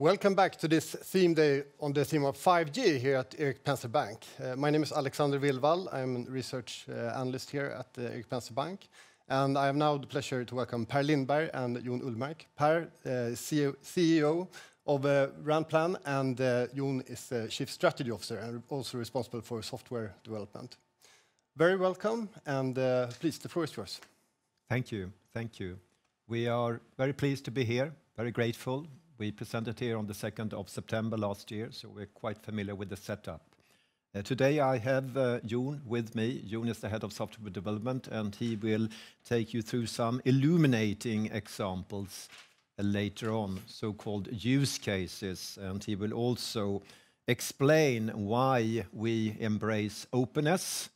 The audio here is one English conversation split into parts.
Welcome back to this theme day on the theme of 5G here at Erik Penser Bank. Uh, my name is Alexander Vilval. I'm a research uh, analyst here at uh, Erik Penser Bank, and I have now the pleasure to welcome Per Lindberg and John Ullmark. Per, CEO of Ranplan, and John is the Chief Strategy Officer and also responsible for software development. Very welcome, and please, the floor is yours. Thank you. Thank you. We are very pleased to be here, very grateful. We presented here on the 2nd of September last year, so we're quite familiar with the setup. Uh, today I have uh, John with me. John is the head of software development, and he will take you through some illuminating examples uh, later on, so-called use cases, and he will also explain why we embrace openness,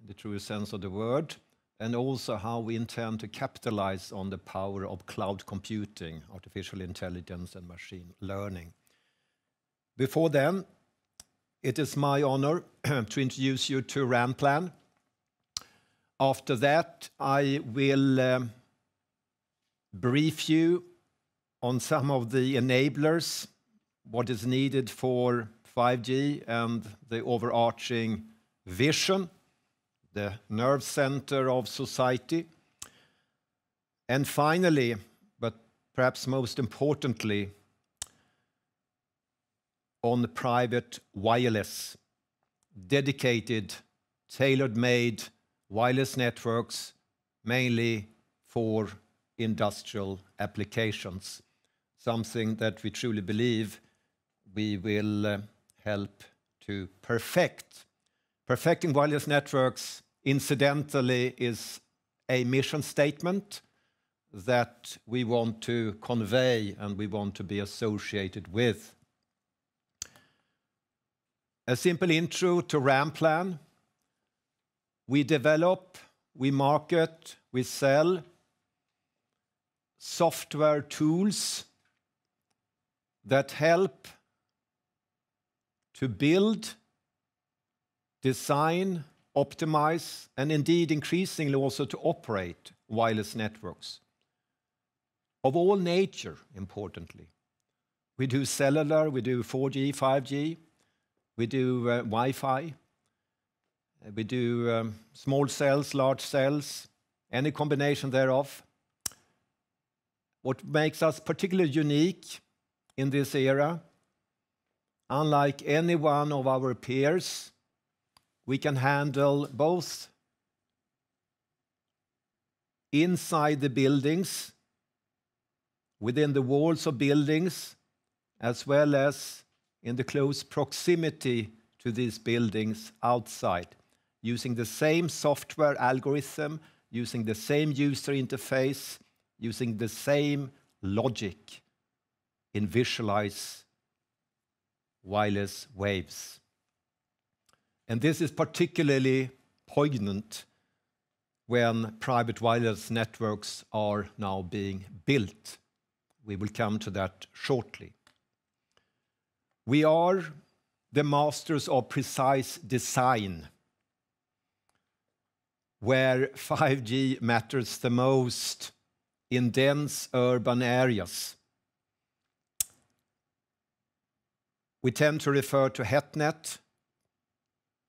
in the truest sense of the word, and also how we intend to capitalize on the power of cloud computing, artificial intelligence, and machine learning. Before then, it is my honor to introduce you to Ranplan. After that, I will um, brief you on some of the enablers, what is needed for 5G, and the overarching vision, the nerve center of society. And finally, but perhaps most importantly, on the private wireless, dedicated, tailor-made wireless networks, mainly for industrial applications, something that we truly believe we will uh, help to perfect. Perfecting wireless networks, incidentally, is a mission statement that we want to convey and we want to be associated with. A simple intro to Ranplan. We develop, we market, we sell software tools that help to build, design, optimize, and indeed increasingly also to operate wireless networks of all nature, importantly. We do cellular, we do 4G, 5G, we do uh, Wi-Fi, we do um, small cells, large cells, any combination thereof. What makes us particularly unique in this era, unlike any one of our peers, we can handle both inside the buildings, within the walls of buildings, as well as in the close proximity to these buildings outside, using the same software algorithm, using the same user interface, using the same logic in visualize wireless waves. And this is particularly poignant when private wireless networks are now being built. We will come to that shortly. We are the masters of precise design, where 5G matters the most in dense urban areas. We tend to refer to HetNet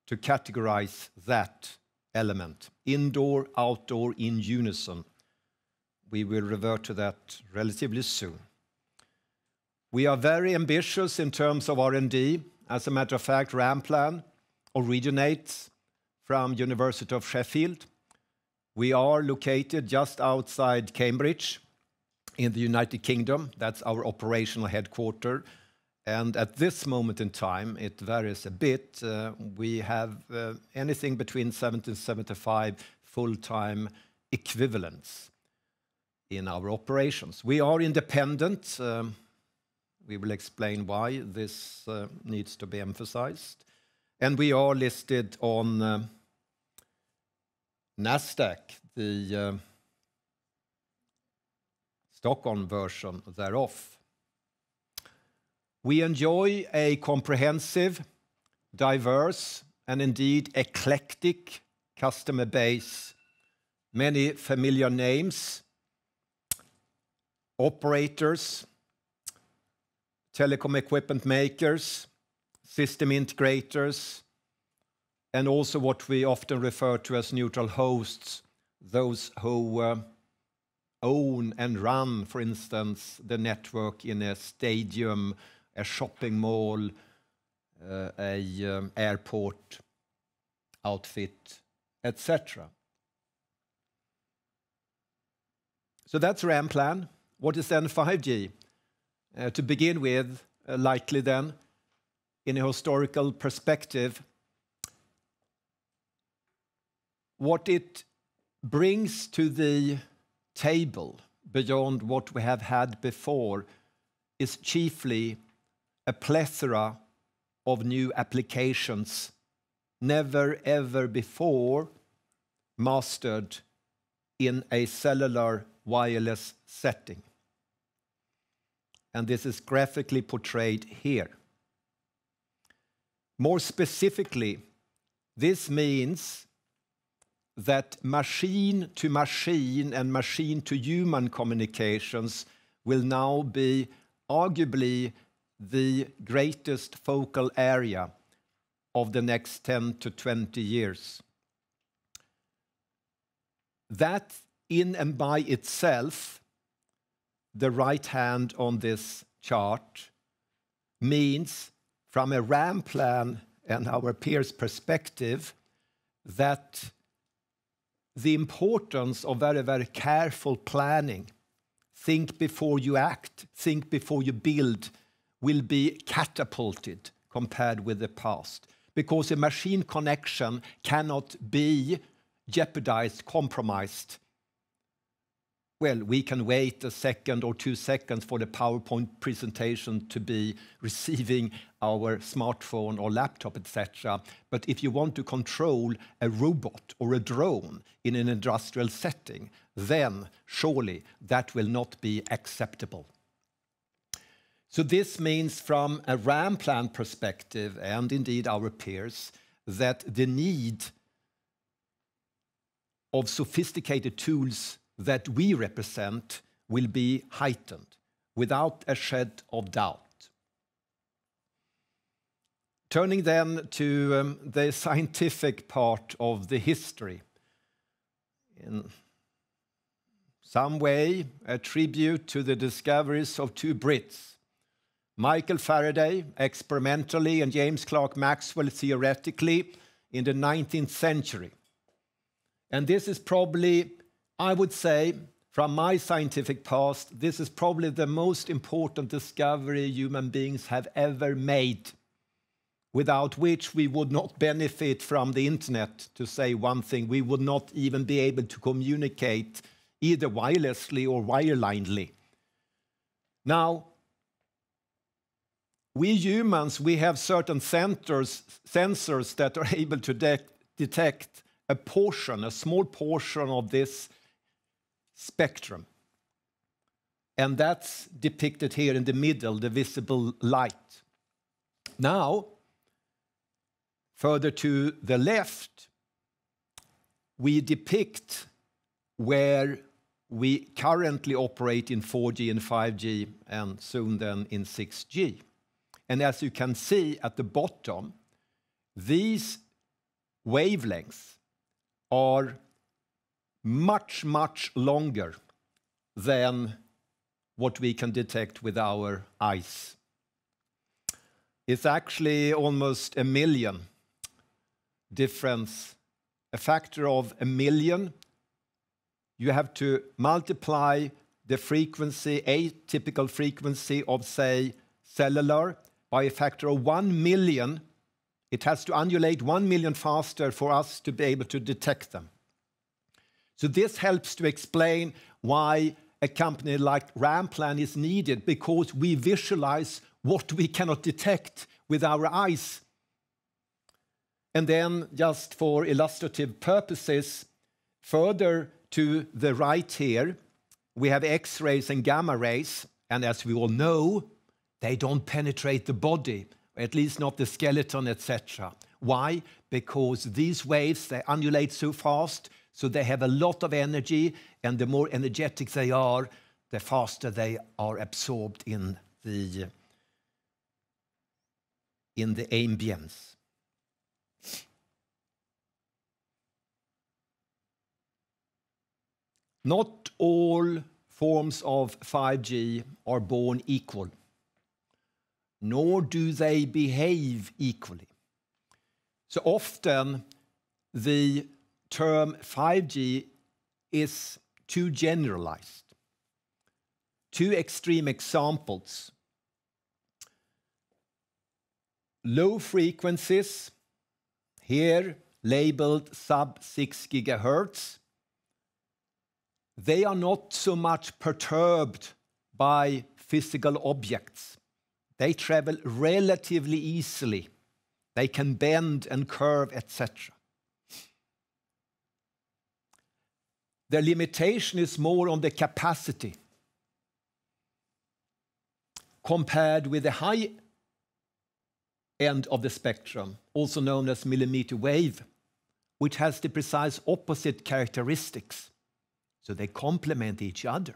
to categorize that element, indoor, outdoor, in unison. We will revert to that relatively soon. We are very ambitious in terms of R&D. As a matter of fact, Ranplan originates from University of Sheffield. We are located just outside Cambridge in the United Kingdom. That's our operational headquarter. At this moment in time, it varies a bit. Uh, we have uh, anything between 70-75 full-time equivalents in our operations. We are independent. Um, we will explain why this uh, needs to be emphasized. And we are listed on Nasdaq, the Stockholm version thereof. We enjoy a comprehensive, diverse, and indeed eclectic customer base. Many familiar names, operators, telecom equipment makers, system integrators, and also what we often refer to as neutral hosts, those who uh, own and run, for instance, the network in a stadium, a shopping mall, an eh, eh, airport outfit, et cetera. So that's Ranplan. What is then 5G? Eh, to begin with, likely then, in a historical perspective, what it brings to the table beyond what we have had before is chiefly a plethora of new applications, never, ever before mastered in a cellular wireless setting. And this is graphically portrayed here. More specifically, this means that machine-to-machine and machine-to-human communications will now be arguably the greatest focal area of the next 10-20 years. That, in and by itself, the right hand on this chart, means from a Ranplan and our peers' perspective, that the importance of very, very careful planning, think before you act, think before you build, will be catapulted compared with the past. Because a machine connection cannot be jeopardized, compromised. Well, we can wait a second or two seconds for the PowerPoint presentation to be receiving our smartphone or laptop, etc. But if you want to control a robot or a drone in an industrial setting, then surely that will not be acceptable. So this means from a Ranplan perspective, and indeed our peers, that the need of sophisticated tools that we represent will be heightened, without a shred of doubt. Turning then to um, the scientific part of the history. In some way, a tribute to the discoveries of two Brits, Michael Faraday, experimentally, and James Clerk Maxwell, theoretically, in the 19th century. And this is probably, I would say, from my scientific past, this is probably the most important discovery human beings have ever made, without which we would not benefit from the internet, to say one thing. We would not even be able to communicate either wirelessly or wirelinely. Now, we humans, we have certain sensors, sensors that are able to detect a portion, a small portion of this spectrum, and that's depicted here in the middle, the visible light. Now, further to the left, we depict where we currently operate in 4G and 5G, and soon then in 6G. And as you can see at the bottom, these wavelengths are much, much longer than what we can detect with our eyes. It's actually almost a million difference, a factor of a million. You have to multiply the frequency, a typical frequency of, say, cellular, by a factor of 1 million. It has to undulate 1 million faster for us to be able to detect them. So this helps to explain why a company like Ranplan is needed, because we visualize what we cannot detect with our eyes. And then, just for illustrative purposes, further to the right here, we have X-rays and gamma rays, and as we all know, they don't penetrate the body, at least not the skeleton, etc. Why? Because these waves, they undulate so fast, so they have a lot of energy, and the more energetic they are, the faster they are absorbed in the in the ambience. Not all forms of 5G are born equal, nor do they behave equally. So often, the term 5G is too generalized. Two extreme examples. Low frequencies, here labeled sub-6 gigahertz, they are not so much perturbed by physical objects. They travel relatively easily. They can bend and curve, etc. The limitation is more on the capacity compared with the high end of the spectrum, also known as millimeter wave, which has the precise opposite characteristics. So they complement each other.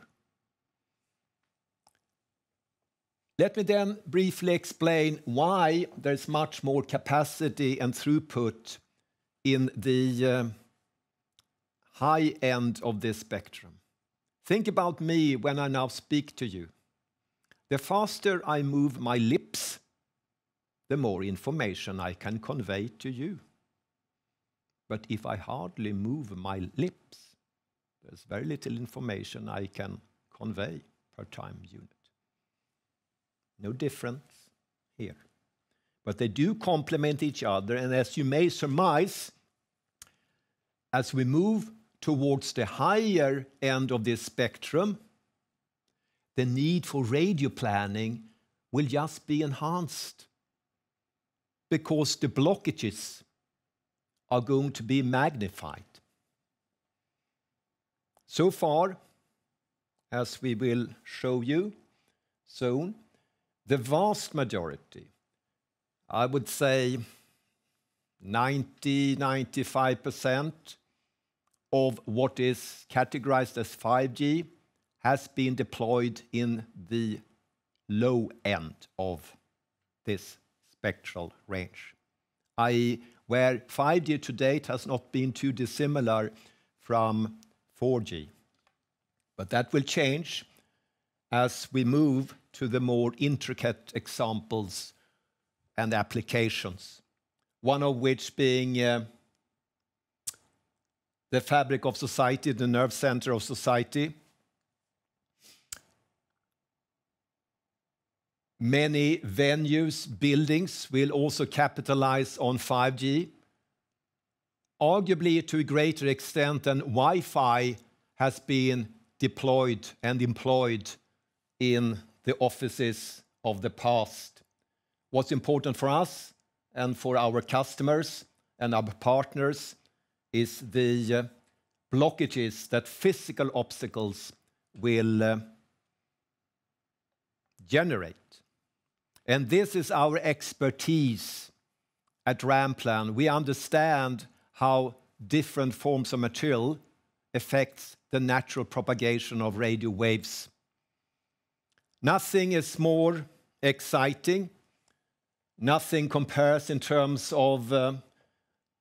Let me then briefly explain why there's much more capacity and throughput in the uh, high end of this spectrum. Think about me when I now speak to you. The faster I move my lips, the more information I can convey to you. But if I hardly move my lips, there's very little information I can convey per time unit. No difference here. But they do complement each other, and as you may surmise, as we move towards the higher end of this spectrum, the need for radio planning will just be enhanced because the blockages are going to be magnified. So far, as we will show you soon, the vast majority, I would say 90%-95% of what is categorized as 5G has been deployed in the low end of this spectral range, i.e., where 5G to date has not been too dissimilar from 4G. But that will change as we move to the more intricate examples and applications, one of which being uh, the fabric of society, the nerve center of society. Many venues, buildings will also capitalize on 5G arguably to a greater extent than Wi-Fi has been deployed and employed in the offices of the past. What's important for us and for our customers and our partners is the uh, blockages that physical obstacles will uh, generate. And this is our expertise at Ranplan. We understand how different forms of material affects the natural propagation of radio waves. Nothing is more exciting, nothing compares in terms of uh,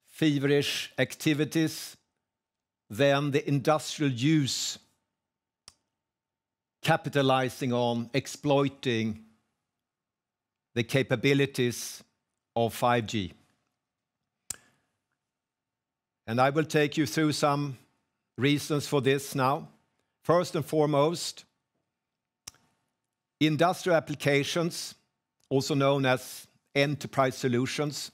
feverish activities than the industrial use capitalizing on exploiting the capabilities of 5G. And I will take you through some reasons for this now. First and foremost, industrial applications, also known as enterprise solutions,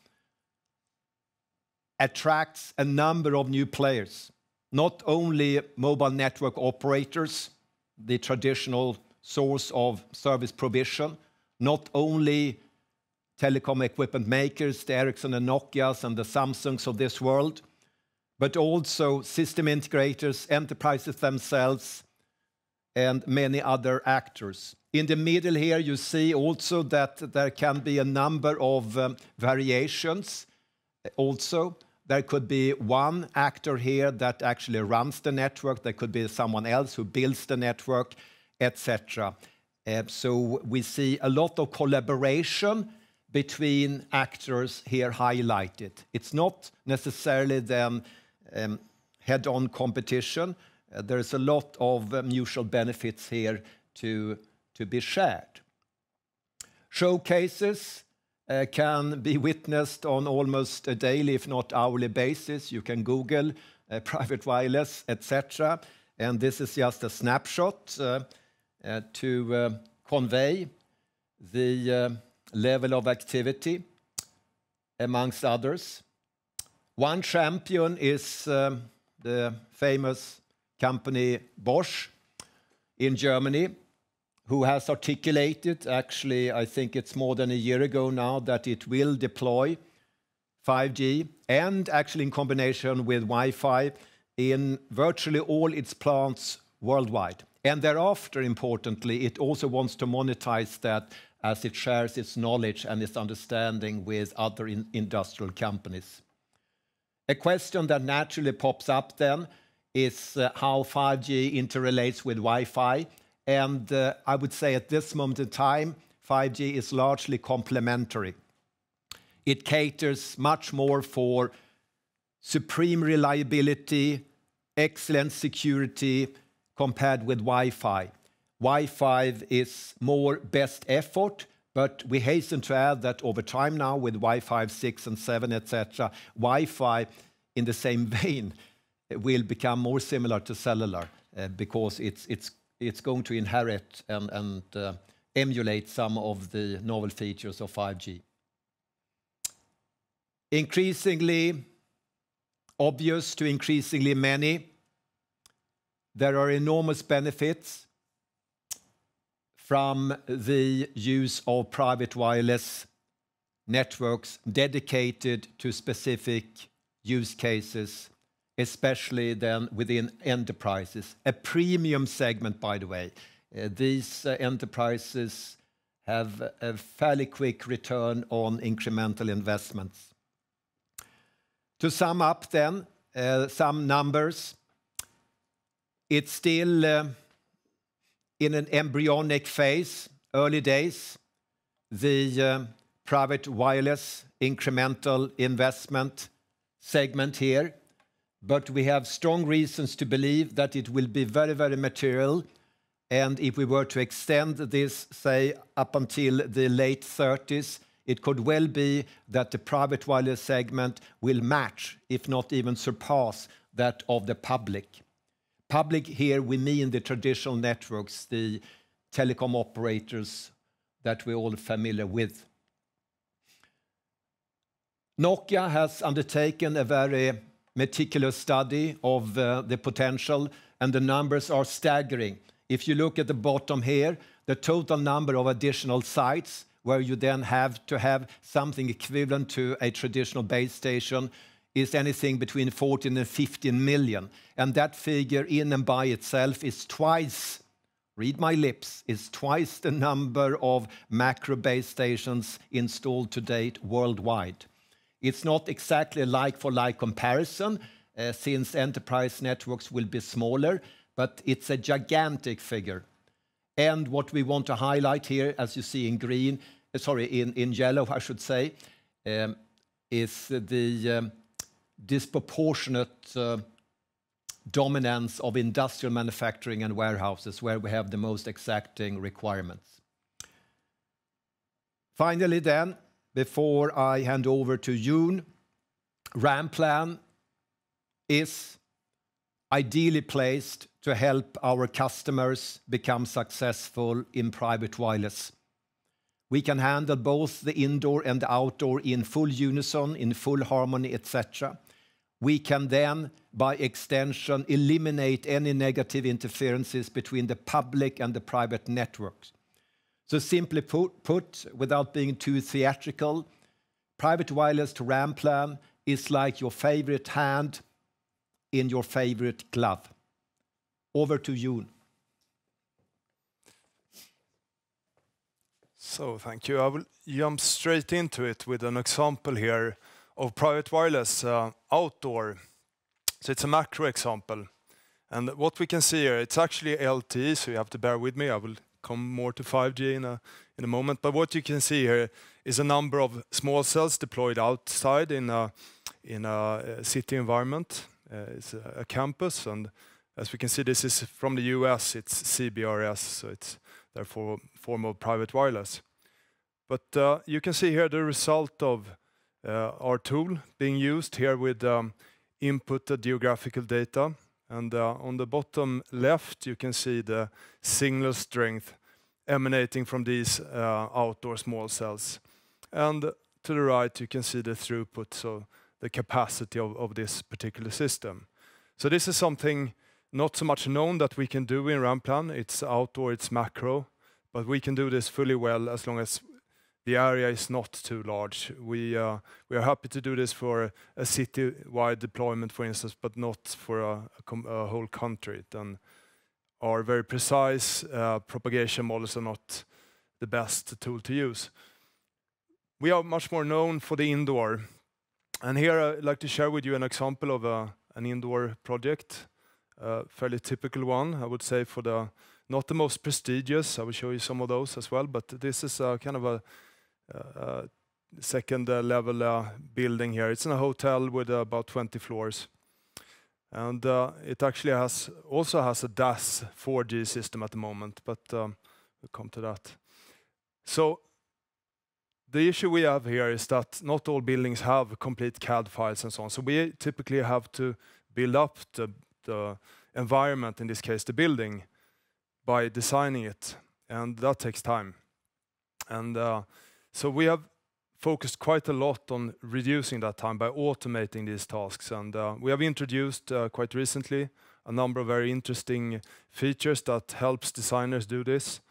attracts a number of new players, not only mobile network operators, the traditional source of service provision, not only telecom equipment makers, the Ericsson and Nokias and the Samsungs of this world, but also system integrators, enterprises themselves, and many other actors. In the middle here, you see also that there can be a number of um, variations. Also, there could be one actor here that actually runs the network. There could be someone else who builds the network, etc. cetera. Uh, so we see a lot of collaboration between actors here highlighted. It's not necessarily then um, head-on competition. There is a lot of mutual benefits here to be shared. Showcases uh, can be witnessed on almost a daily, if not hourly basis. You can Google uh, private wireless, etc. And this is just a snapshot uh, to convey the level of activity amongst others. One champion is um, the famous company Bosch in Germany, who has articulated, actually, I think it's more than a year ago now, that it will deploy 5G and actually in combination with Wi-Fi in virtually all its plants worldwide. And thereafter, importantly, it also wants to monetize that as it shares its knowledge and its understanding with other industrial companies. A question that naturally pops up then is uh, how 5G interrelates with Wi-Fi. And uh, I would say at this moment in time, 5G is largely complementary. It caters much more for supreme reliability, excellent security compared with Wi-Fi. Wi-Fi is more best effort, but we hasten to add that over time now with Wi-Fi 6 and 7, etc., Wi-Fi in the same vein will become more similar to cellular eh, because it's going to inherit and eh, emulate some of the novel features of 5G. Increasingly obvious to increasingly many, there are enormous benefits from the use of private wireless networks dedicated to specific use cases, especially then within enterprises. A premium segment, by the way. Uh, these uh, enterprises have a fairly quick return on incremental investments. To sum up then, uh, some numbers. It's still in an embryonic phase, early days, the private wireless incremental investment segment here. But we have strong reasons to believe that it will be very, very material. And if we were to extend this, say, up until the late 30s, it could well be that the private wireless segment will match, if not even surpass, that of the public. Public here, we mean the traditional networks, the telecom operators that we're all familiar with. Nokia has undertaken a very meticulous study of uh, the potential, and the numbers are staggering. If you look at the bottom here, the total number of additional sites where you then have to have something equivalent to a traditional base station is anything between 14 and 15 million. And That figure in and by itself is twice, read my lips, is twice the number of macro base stations installed to date worldwide. It's not exactly a like-for-like comparison uh, since enterprise networks will be smaller, but it's a gigantic figure. And what we want to highlight here, as you see in green, uh, sorry, in yellow, I should say, um, is the um, disproportionate uh, dominance of industrial manufacturing and warehouses where we have the most exacting requirements. Finally then, before I hand over to John, Ranplan is ideally placed to help our customers become successful in private wireless. We can handle both the indoor and the outdoor in full unison, in full harmony, etc. We can then, by extension, eliminate any negative interferences between the public and the private networks. So simply put, without being too theatrical, private wireless to Ranplan is like your favorite hand in your favorite glove. Over to John. So thank you. I will jump straight into it with an example here of private wireless uh, outdoor. So it's a macro example. And what we can see here, it's actually LTE, so you have to bear with me. I will come more to 5G in a moment. But what you can see here is a number of small cells deployed outside in a uh, city environment. Uh, it's a campus, and as we can see, this is from the U.S., it's CBRS, so it's therefore form of private wireless. But uh, you can see here the result of our tool being used here with um, input geographical data. And uh, on the bottom left, you can see the signal strength emanating from these uh, outdoor small cells. And to the right, you can see the throughput, so the capacity of this particular system. So this is something not so much known that we can do in Ranplan. It's outdoor, it's macro, but we can do this fully well as long as the area is not too large. We uh, are happy to do this for a city-wide deployment, for instance, but not for a whole country. Our very precise uh, propagation models are not the best tool to use. We are much more known for the indoor. And here I'd like to share with you an example of an indoor project, a fairly typical one, I would say, for the not the most prestigious. I will show you some of those as well, but this is kind of Uh, a second-level uh, building here. It's in a hotel with about 20 floors. And uh, it actually has also has a DAS 4G system at the moment, but we'll come to that. So the issue we have here is that not all buildings have complete CAD files and so on. So we typically have to build up the environment, in this case, the building, by designing it, and that takes time. So we have focused quite a lot on reducing that time by automating these tasks. And uh, we have introduced uh, quite recently a number of very interesting features that helps designers do this.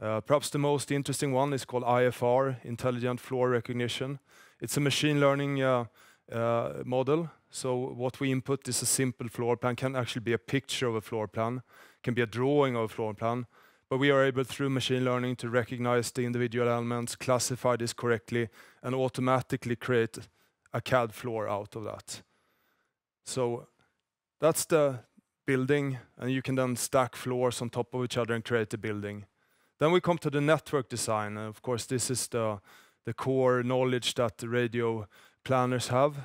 Uh, perhaps the most interesting one is called IFR, Intelligent Floor Recognition. It's a machine learning model. So what we input is a simple floor plan, can actually be a picture of a floor plan, can be a drawing of a floor plan. But we are able, through machine learning, to recognize the individual elements, classify this correctly, and automatically create a CAD floor out of that. So that's the building, and you can then stack floors on top of each other and create a building. Then we come to the network design. And of course, this is the core knowledge that the radio planners have.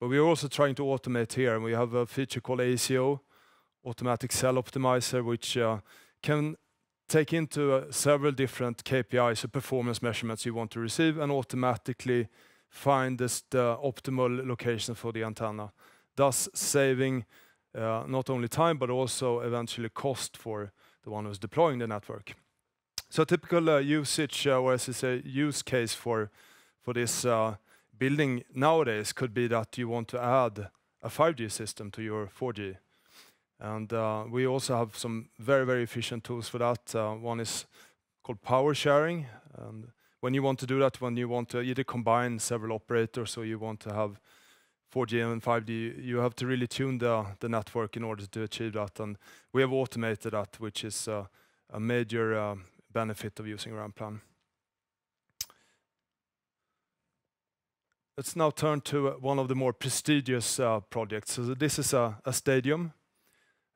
But We are also trying to automate here, and we have a feature called ACO, Automatic Cell Optimizer, which uh, can take into uh, several different KPIs or performance measurements you want to receive and automatically find the optimal location for the antenna, thus saving uh, not only time, but also eventually cost for the one who's deploying the network. So typical uh, usage, or as I say, use case for this building nowadays could be that you want to add a 5G system to your 4G. Uh, we also have some very very efficient tools for that. Uh, one is called power sharing. And when you want to do that, when you want to either combine several operators or you want to have 4G and 5G, you have to really tune the network in order to achieve that. And we have automated that, which is uh, a major benefit of using Ranplan. Let's now turn to one of the more prestigious projects. So This is a stadium.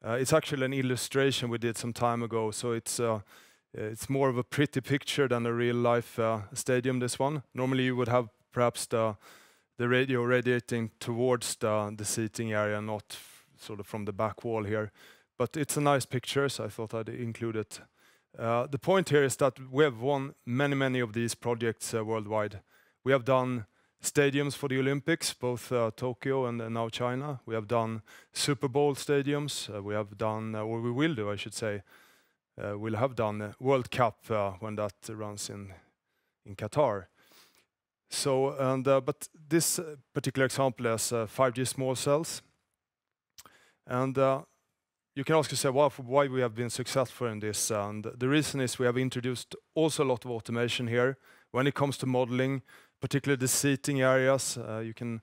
Uh, it's actually an illustration we did some time ago, so it's uh, uh, it's more of a pretty picture than a real-life stadium, this one. Normally, you would have perhaps the radio radiating towards the seating area, not sort of from the back wall here. But it's a nice picture, so I thought I'd include it. The point here is that we have won many, many of these projects worldwide. We have done stadiums for the Olympics, both uh, Tokyo and uh, now China. We have done Super Bowl stadiums. Uh, we have done, or we will do, I should say, we'll have done World Cup when that runs in in Qatar. So, and but this particular example has 5G small cells. And you can ask yourself why we have been successful in this. And the reason is we have introduced also a lot of automation here when it comes to modeling, particularly the seating areas. Uh, you can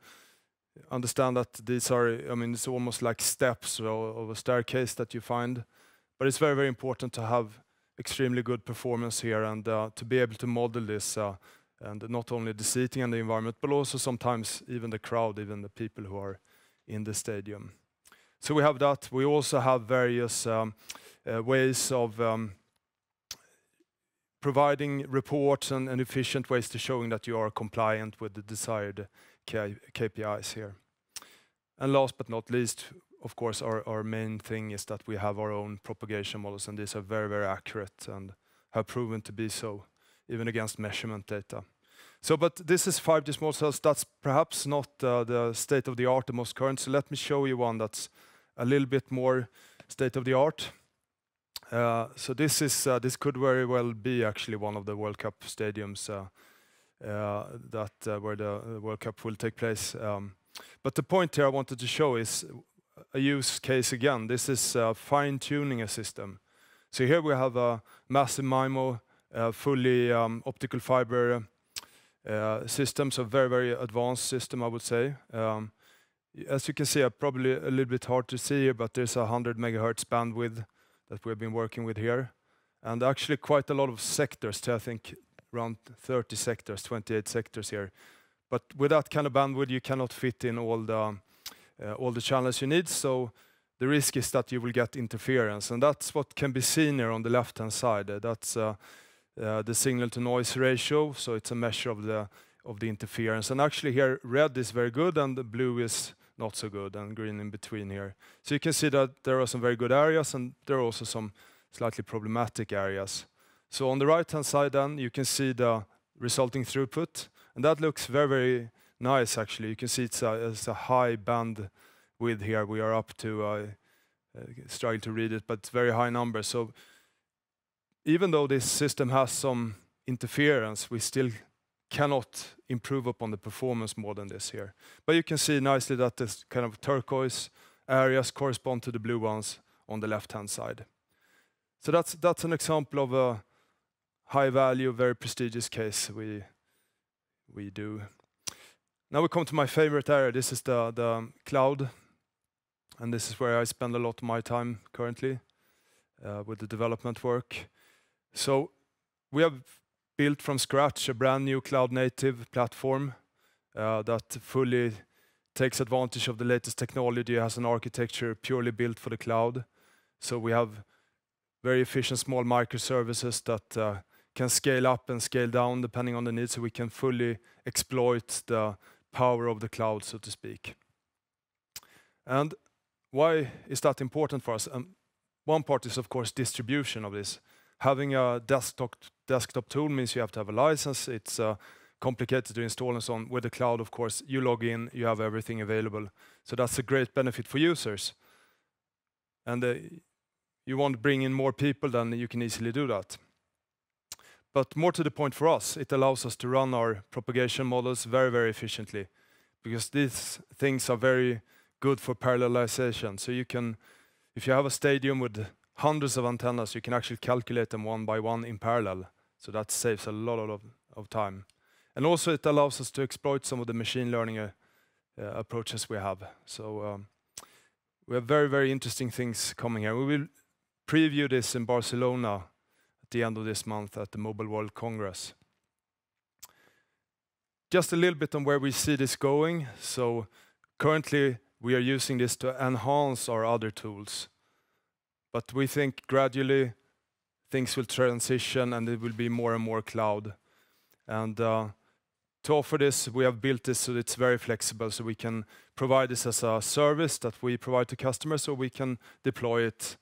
understand that these are, I mean, it's almost like steps of a staircase that you find. But it's very very important to have extremely good performance here and uh, to be able to model this, uh, and not only the seating and the environment, but also sometimes even the crowd, even the people who are in the stadium. So we have that. We also have various um, ways of um, providing reports and efficient ways to showing that you are compliant with the desired KPIs here. And last but not least, of course, our main thing is that we have our own propagation models, and these are very, very accurate and have proven to be so even against measurement data. So, but this is 5G small cells. That's perhaps not uh, the state-of-the-art, the most current. So let me show you one that's a little bit more state-of-the-art. Uh, so this is uh, this could very well be actually one of the World Cup stadiums uh, that where the World Cup will take place. Um, but the point here I wanted to show is a use case again. This is fine-tuning a system. So here we have a Massive MIMO, fully um, optical fiber system, so very, very advanced system, I would say. Um, as you can see, probably a little bit hard to see here, but there's a 100 megahertz bandwidth that we've been working with here. And actually quite a lot of sectors, I think around 30 sectors, 28 sectors here. But with that kind of bandwidth, you cannot fit in all the uh, channels you need. So the risk is that you will get interference, and that's what can be seen here on the left-hand side. That's uh, uh, the signal-to-noise ratio, so it's a measure of the interference. And actually here, red is very good and the blue is not so good, and green in between here. So you can see that there are some very good areas, and there are also some slightly problematic areas. So on the right-hand side then, you can see the resulting throughput, and that looks very, very nice actually. You can see it's a high bandwidth here. We are up to, uh, struggling to read it, but very high numbers. So even though this system has some interference, we still cannot improve upon the performance more than this here. But you can see nicely that this kind of turquoise areas correspond to the blue ones on the left-hand side. So that's that's an example of a high value, very prestigious case we we do. Now we come to my favorite area. This is the cloud, and this is where I spend a lot of my time currently uh, with the development work. So we have built from scratch a brand-new cloud-native platform uh, that fully takes advantage of the latest technology, has an architecture purely built for the cloud. So we have very efficient small microservices that uh, can scale up and scale down depending on the needs, so we can fully exploit the power of the cloud, so to speak. And why is that important for us? Um, one part is, of course, distribution of this. Having a desktop desktop tool means you have to have a license. It's uh, complicated to install and so on. With the cloud, of course, you log in, you have everything available. So that's a great benefit for users. And uh, you want to bring in more people, then you can easily do that. But more to the point for us, it allows us to run our propagation models very, very efficiently because these things are very good for parallelization. So you can, if you have a stadium with hundreds of antennas, you can actually calculate them one by one in parallel. So that saves a lot of time. And also it allows us to exploit some of the machine learning uh, uh, approaches we have. So um, we have very, very interesting things coming here. We will preview this in Barcelona at the end of this month at the Mobile World Congress. Just a little bit on where we see this going. So currently, we are using this to enhance our other tools. But we think gradually things will transition, and it will be more and more cloud. And uh, to offer this, we have built this so it's very flexible, so we can provide this as a service that we provide to customers, or we can deploy it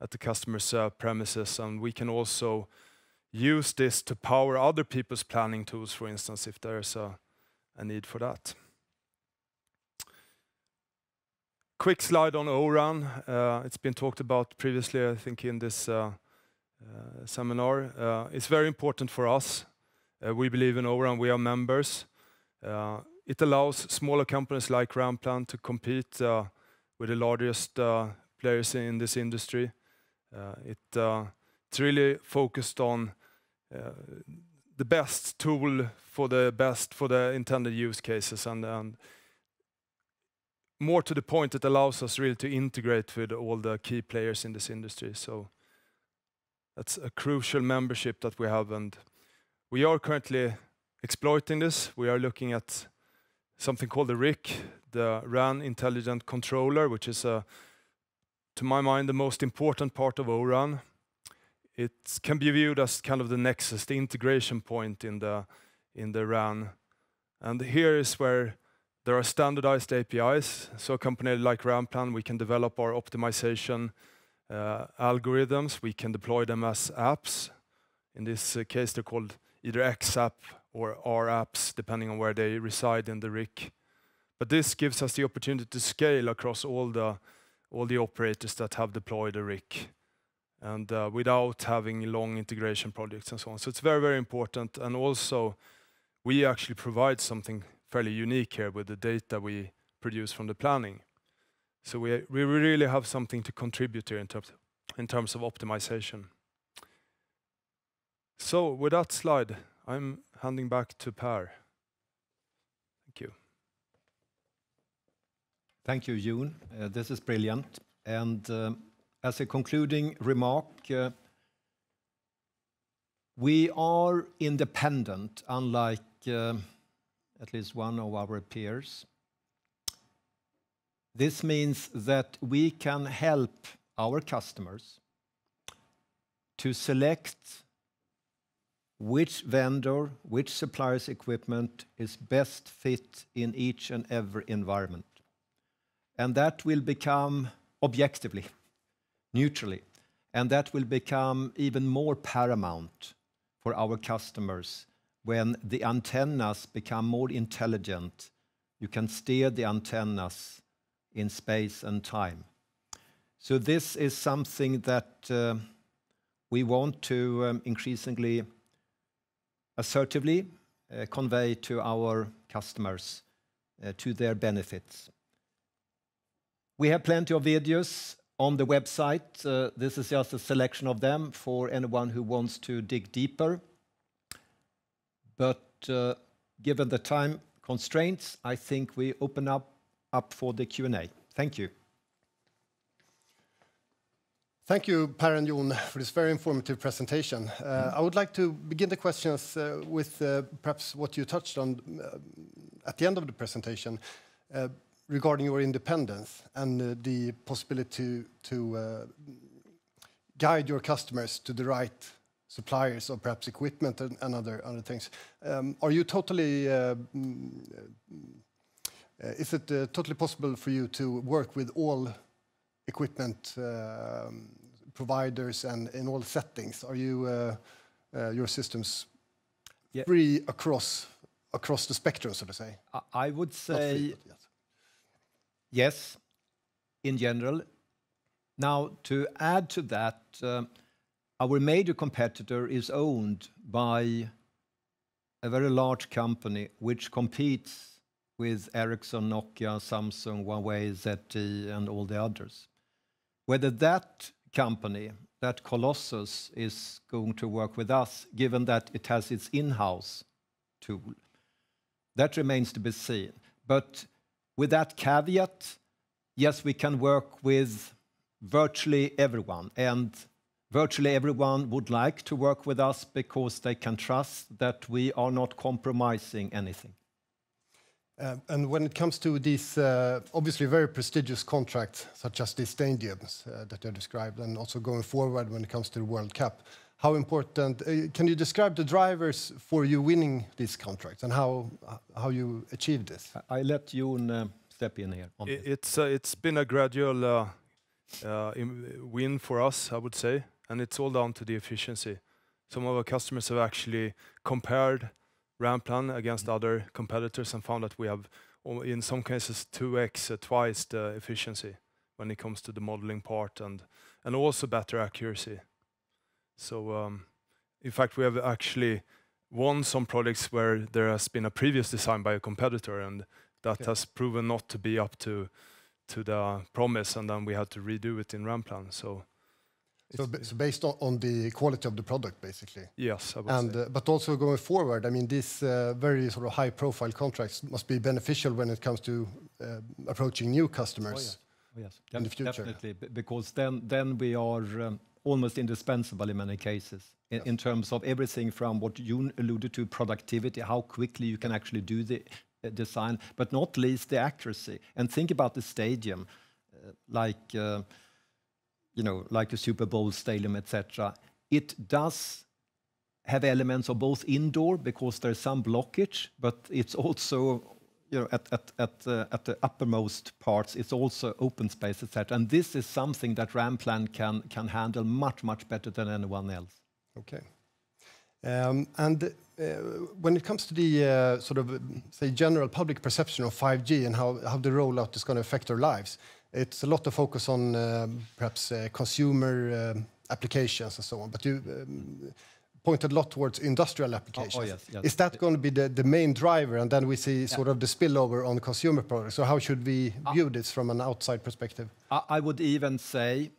at the customer's uh, premises. And we can also use this to power other people's planning tools, for instance, if there's uh, a need for that. Quick slide on O-RAN. Uh, it's been talked about previously, I think, in this uh, uh, seminar. It's very important for us. We believe in O-RAN. We are members. It allows smaller companies like Ranplan to compete with the largest players in this industry. It's really focused on the best tool for the best for the intended use cases. More to the point, it allows us really to integrate with all the key players in this industry. So that's a crucial membership that we have, and we are currently exploiting this. We are looking at something called the RIC, the RAN Intelligent Controller, which is, to my mind, the most important part of O-RAN. it can be viewed as kind of the nexus, the integration point in the RAN. And here is where there are standardized APIs. So a company like Ranplan, we can develop our optimization uh, algorithms. We can deploy them as apps. In this uh, case, they're called either XApp or RApps, depending on where they reside in the RIC. But this gives us the opportunity to scale across all the operators that have deployed a RIC, and uh, without having long integration projects and so on. So it's very, very important. And also, we actually provide something fairly unique here with the data we produce from the planning. So we we really have something to contribute here in terms of optimization. So with that slide, I'm handing back to Per. Thank you. Thank you, John. Uh, this is brilliant. And uh, as a concluding remark, uh, we are independent, unlike at least one of our peers. This means that we can help our customers to select which vendor, which supplier's equipment is best fit in each and every environment. And that will become objectively, neutrally, and that will become even more paramount for our customers when the antennas become more intelligent. You can steer the antennas in space and time. So this is something that uh, we want to um, increasingly assertively uh, convey to our customers uh, to their benefits. We have plenty of videos on the website. This is just a selection of them for anyone who wants to dig deeper. But uh, given the time constraints, I think we open up for the Q&A. Thank you. Thank you, Per and John, for this very informative presentation. Uh, I would like to begin the questions uh, with perhaps what you touched on at the end of the presentation regarding your independence and the possibility to guide your customers to the right suppliers or perhaps equipment and other things. Um, are you totally... Uh, mm, uh, is it uh, totally possible for you to work with all equipment um, providers and in all settings? Are you your systems free across the spectrum, so to say? I would say yes, in general. Now, to add to that, um, our major competitor is owned by a very large company which competes with Ericsson, Nokia, Samsung, Huawei, ZTE, and all the others. Whether that company, that colossus, is going to work with us, given that it has its in-house tool, that remains to be seen. But with that caveat, yes, we can work with virtually everyone, and virtually everyone would like to work with us because they can trust that we are not compromising anything. Uh, and when it comes to these uh, obviously very prestigious contracts, such as these stadiums uh, that you described, and also going forward when it comes to the World Cup, how important can you describe the drivers for you winning these contracts and how how you achieve this? I let John step in here on this. It's been a gradual win for us, I would say, and it's all down to the efficiency. Some of our customers have actually compared Ranplan against other competitors and found that we have, in some cases, 2x, twice the efficiency when it comes to the modeling part and and also better accuracy. So, um, in fact, we have actually won some projects where there has been a previous design by a competitor, and that has proven not to be up to to the promise, and then we had to redo it in Ranplan. So based on the quality of the product, basically? Yes, I would say. Uh, also going forward, I mean, these uh, very sort of high-profile contracts must be beneficial when it comes to uh, approaching new customers oh, oh, in the future. Definitely, because then then we are um, almost indispensable in many cases in terms of everything from what you alluded to, productivity, how quickly you can actually do the design, but not least the accuracy. And think about the stadium, like a Super Bowl stadium, etc. It does have elements of both indoor because there's some blockage, but it's also you know, at uh, the uppermost parts, it's also open space, etc. And this is something that Ranplan can handle much, much better than anyone else. Okay. Um, and uh, when it comes to the uh, sort of, say, general public perception of 5G and how the rollout is going to affect our lives, it's a lot of focus on uh, perhaps uh, consumer uh, applications and so on. But you um, pointed a lot towards industrial oh, oh, applications. Is that going to be the main driver? And then we see sort of the spillover on consumer products. So how should we ah. view this from an outside perspective? I would even say,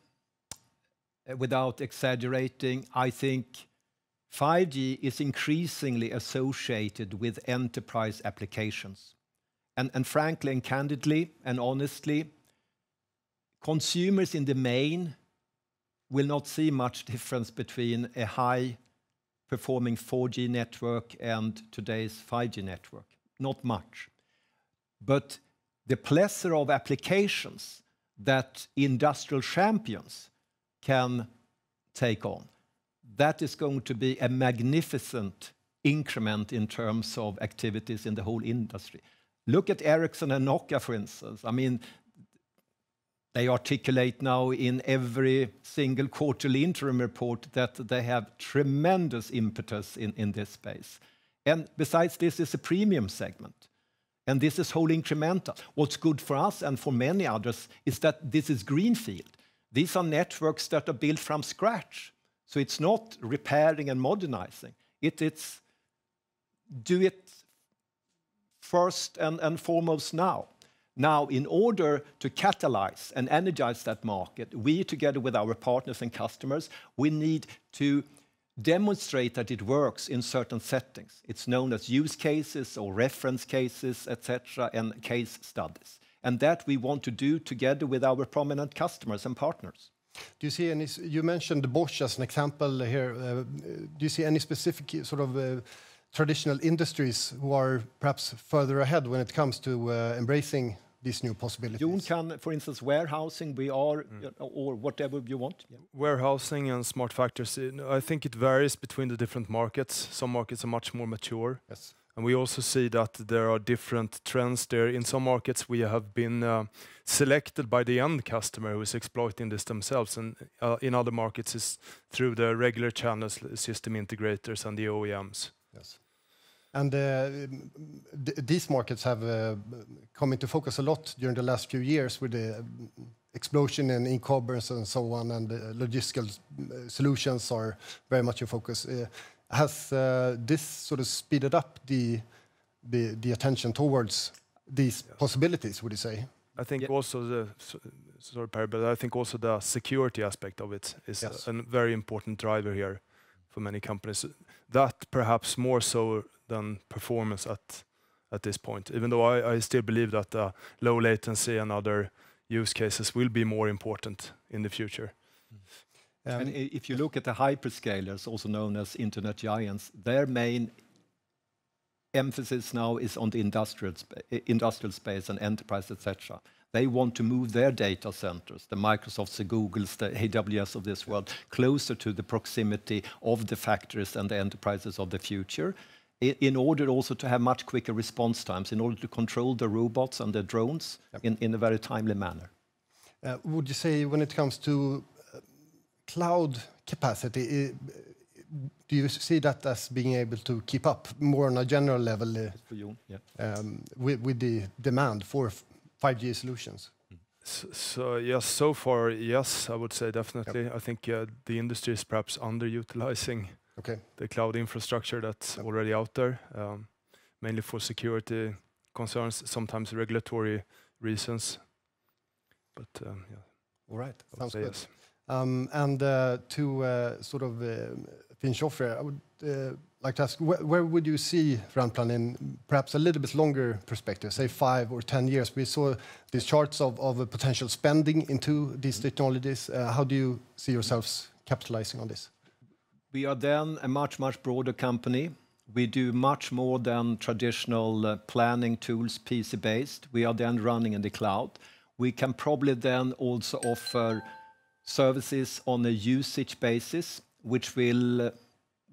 without exaggerating, I think 5G is increasingly associated with enterprise applications. And, and frankly and candidly and honestly, consumers in the main will not see much difference between a high-performing 4G network and today's 5G network. Not much. But the plethora of applications that industrial champions can take on, that is going to be a magnificent increment in terms of activities in the whole industry. Look at Ericsson and Nokia, for instance. I mean, they articulate now in every single quarterly interim report that they have tremendous impetus in this space. And besides, this is a premium segment. And this is whole incremental. What's good for us and for many others is that this is greenfield. These are networks that are built from scratch. So it's not repairing and modernizing. It's do it first and foremost now. Now, in order to catalyze and energize that market, we, together with our partners and customers, we need to demonstrate that it works in certain settings. It's known as use cases or reference cases, etc., and case studies. And that we want to do together with our prominent customers and partners. Do you see any, you mentioned Bosch as an example here. Uh, do you see any specific sort of uh, traditional industries who are perhaps further ahead when it comes to uh, embracing these new possibilities? John can, for instance, warehousing, we are, uh, or whatever you want. Warehousing and smart factories, uh, I think it varies between the different markets. Some markets are much more mature. Yes. And we also see that there are different trends there. In some markets, we have been selected by the end customer who is exploiting this themselves. And in other markets, it's through the regular channels, system integrators and the OEMs. Yes. And uh, these markets have uh, come into focus a lot during the last few years with the explosion in e-commerce and so on. And logistical uh, solutions are very much in focus. Has this sort of speeded up the attention towards these possibilities, would you say? I think also the, sorry, Per, but I think also the security aspect of it is a very important driver here for many companies. That perhaps more so than performance at this point, even though I still believe that uh, low latency and other use cases will be more important in the future. Mm. And if you look at the hyperscalers, also known as internet giants, their main emphasis now is on the industrial space and enterprise, etc. They want to move their data centers, the Microsofts, the Googles, the AWS of this world, closer to the proximity of the factories and the enterprises of the future in order also to have much quicker response times, in order to control the robots and the drones in a very timely manner. Uh, would you say when it comes to uh, cloud capacity, do you see that as being able to keep up more on a general level uh, um, with the demand for 5G solutions? So yes, so far, yes, I would say definitely. I think the industry is perhaps underutilizing the cloud infrastructure that's already out there, um, mainly for security concerns, sometimes regulatory reasons. But um, yeah. All right, sounds good. Um, and uh, to uh, sort of uh, finish off here, I would like to ask, where would you see Ranplan in perhaps a little bit longer perspective, say five or ten years? We saw these charts of potential spending into these mm-hmm. technologies. How do you see yourselves capitalizing on this? We are then a much, much broader company. We do much more than traditional uh, planning tools, PC-based. We are then running in the cloud. We can probably then also offer services on a usage basis. which will uh,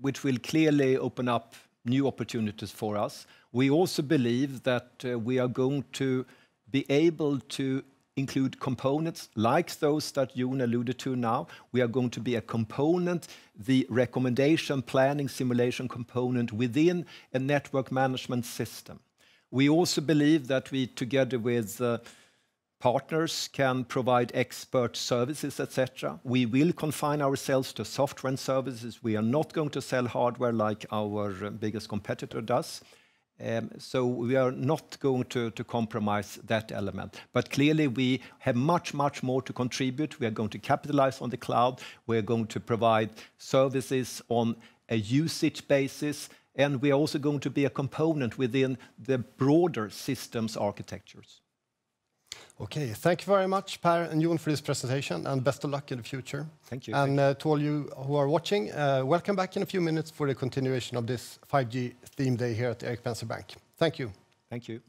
which will clearly open up new opportunities for us. We also believe that uh, we are going to be able to include components like those that John alluded to now. We are going to be a component, the recommendation planning simulation component within a network management system. We also believe that we, together with uh, partners, can provide expert services, etc. We will confine ourselves to software and services. We are not going to sell hardware like our uh, biggest competitor does. Um, so we are not going to compromise that element. But clearly, we have much, much more to contribute. We are going to capitalize on the cloud. We are going to provide services on a usage basis. And we are also going to be a component within the broader systems architectures. Okay, thank you very much, Per and John, for this presentation, and best of luck in the future. Thank you. And uh, to all you who are watching, uh, welcome back in a few minutes for the continuation of this 5G theme day here at Erik Penser Bank. Thank you. Thank you.